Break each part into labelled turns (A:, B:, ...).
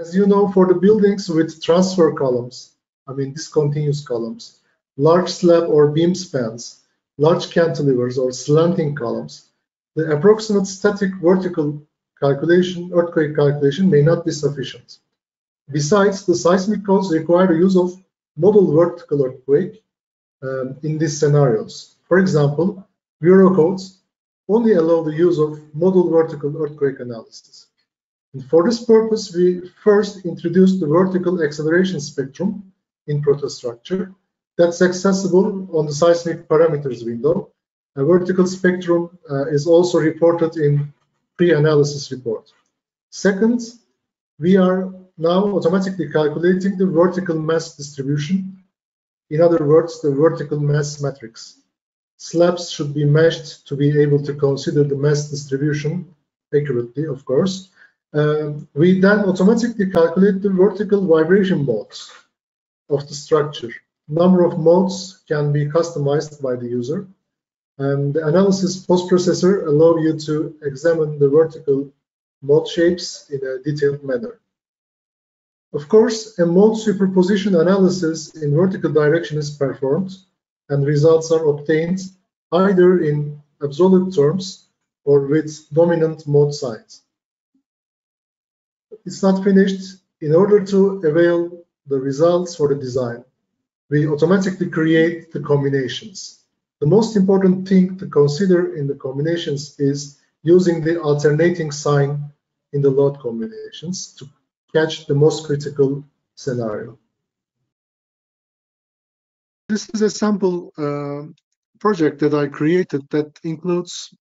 A: As you know, for the buildings with transfer columns, I mean discontinuous columns, large slab or beam spans, large cantilevers or slanting columns, the approximate static vertical calculation, earthquake calculation may not be sufficient. Besides, the seismic codes require the use of modal vertical earthquake um, in these scenarios. For example, Eurocodes only allow the use of modal vertical earthquake analysis. And for this purpose, we first introduced the vertical acceleration spectrum in ProtaStructure that's accessible on the seismic parameters window. A vertical spectrum uh, is also reported in pre-analysis report. Second, we are now automatically calculating the vertical mass distribution. In other words, the vertical mass matrix. Slabs should be meshed to be able to consider the mass distribution accurately, of course. Um, we then automatically calculate the vertical vibration modes of the structure. Number of modes can be customized by the user. And the analysis post-processor allow you to examine the vertical mode shapes in a detailed manner. Of course, a mode superposition analysis in vertical direction is performed and results are obtained either in absolute terms or with dominant mode signs it's not finished. In order to avail the results for the design, we automatically create the combinations. The most important thing to consider in the combinations is using the alternating sign in the load combinations to catch the most critical scenario.
B: This is a sample uh, project that I created that includes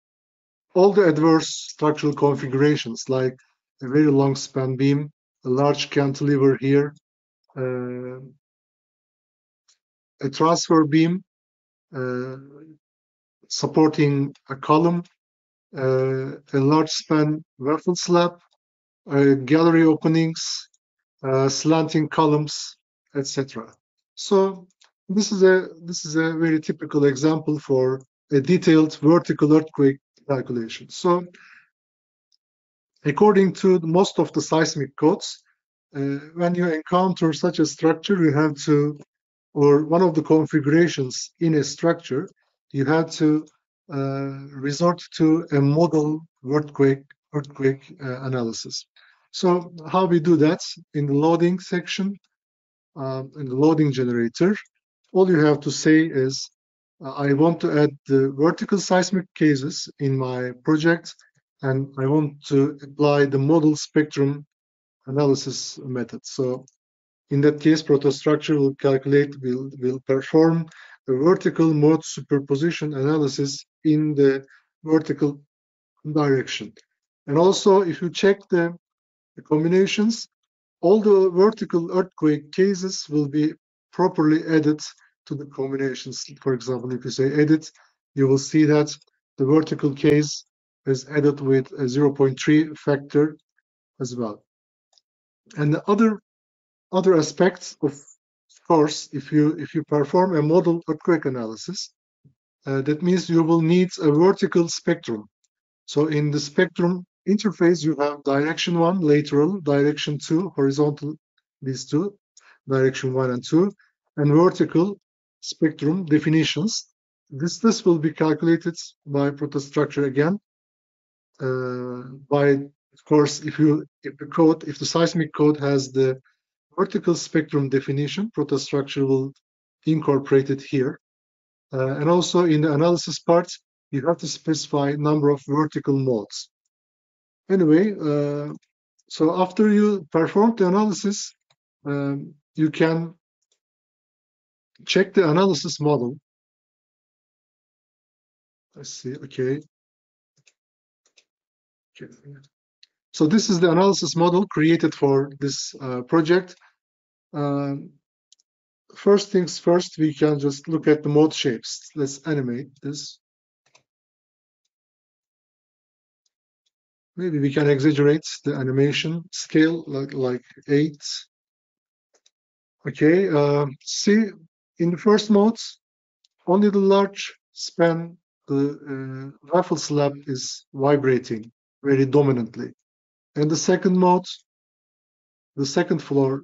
B: all the adverse structural configurations like a very long span beam, a large cantilever here, uh, a transfer beam uh, supporting a column, uh, a large span waffle slab, gallery openings, uh, slanting columns, etc. So this is a this is a very typical example for a detailed vertical earthquake calculation. So according to most of the seismic codes, uh, when you encounter such a structure, you have to, or one of the configurations in a structure, you have to uh, resort to a modal earthquake earthquake uh, analysis. So how we do that in the loading section, um, in the loading generator, all you have to say is, I want to add the vertical seismic cases in my project and I want to apply the modal spectrum analysis method. So in that case, ProtaStructure will calculate, will, will perform a vertical mode superposition analysis in the vertical direction. And also, if you check the, the combinations, all the vertical earthquake cases will be properly added to the combinations. For example, if you say edit, you will see that the vertical case is added with a 0.3 factor as well. And the other other aspects of course, if you if you perform a modal earthquake analysis, uh, that means you will need a vertical spectrum. So in the spectrum interface, you have direction one, lateral, direction two, horizontal, these two, direction one and two, and vertical spectrum definitions. This this will be calculated by ProtaStructure again by of course if you if the code if the seismic code has the vertical spectrum definition ProtaStructure will incorporate it here. Uh, and also in the analysis part you have to specify number of vertical modes. Anyway uh, so after you perform the analysis um, you can check the analysis model. Let's see okay so this is the analysis model created for this uh, project. Um, first things first, we can just look at the mode shapes. Let's animate this. Maybe we can exaggerate the animation scale like, like 8. Okay, uh, see, in the first mode, only the large span, the uh, waffle slab is vibrating very dominantly. And the second mode, the second floor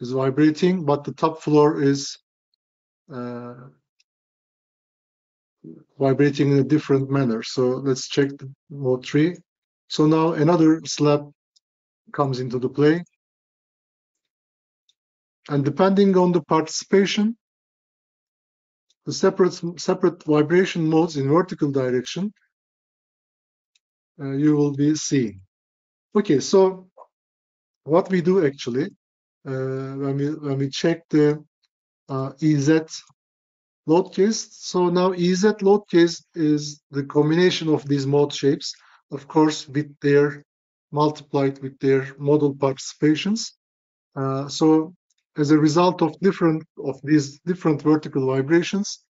B: is vibrating, but the top floor is uh, vibrating in a different manner. So let's check mode 3. So now another slab comes into the play. And depending on the participation, the separate separate vibration modes in vertical direction you will be seeing. Okay, so what we do actually uh, when we when we check the uh, EZ load case. So now EZ load case is the combination of these mode shapes, of course, with their multiplied with their modal participations. Uh, so as a result of different of these different vertical vibrations,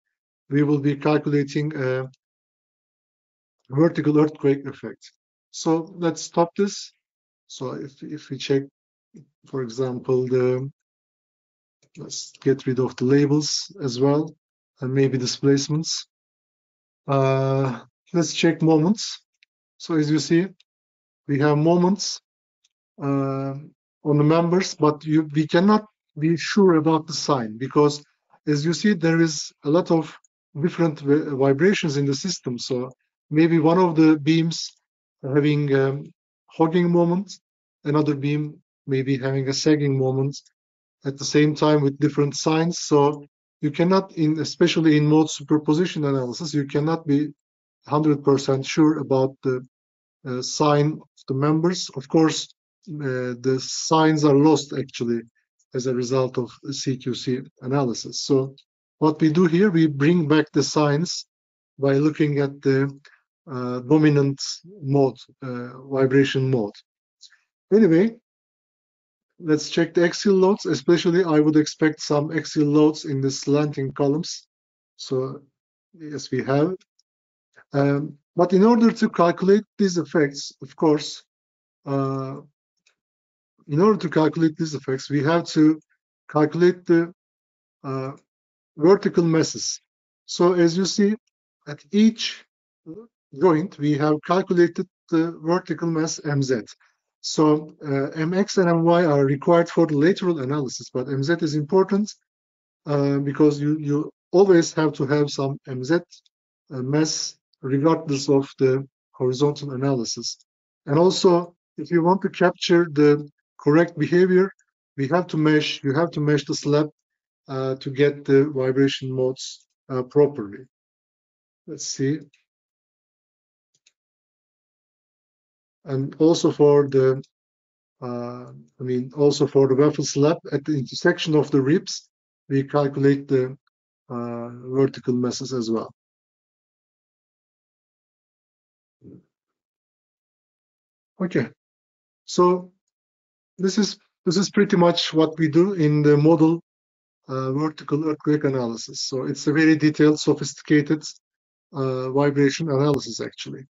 B: we will be calculating a vertical earthquake effect. So let's stop this. So if, if we check, for example, the let's get rid of the labels as well and maybe displacements. Uh, let's check moments. So as you see, we have moments uh, on the members, but you, we cannot be sure about the sign because as you see, there is a lot of different vibrations in the system. So maybe one of the beams having hogging moment, another beam maybe having a sagging moment at the same time with different signs. So you cannot, in especially in mode superposition analysis, you cannot be 100% sure about the uh, sign of the members. Of course, uh, the signs are lost actually as a result of CQC analysis. So what we do here, we bring back the signs by looking at the uh, dominant mode, uh, vibration mode. Anyway, let's check the axial loads. Especially, I would expect some axial loads in the slanting columns. So yes, we have. Um, but in order to calculate these effects, of course, uh, in order to calculate these effects, we have to calculate the uh, vertical masses. So as you see, at each joint, we have calculated the vertical mass mz. So uh, mx and my are required for the lateral analysis, but mz is important uh, because you, you always have to have some mz uh, mass regardless of the horizontal analysis. And also, if you want to capture the correct behavior, we have to mesh, you have to mesh the slab uh, to get the vibration modes uh, properly. Let's see. And also for the, uh, I mean, also for the waffle slab at the intersection of the ribs, we calculate the uh, vertical masses as well. Okay, so this is this is pretty much what we do in the modal uh, vertical earthquake analysis. So it's a very detailed, sophisticated uh, vibration analysis actually.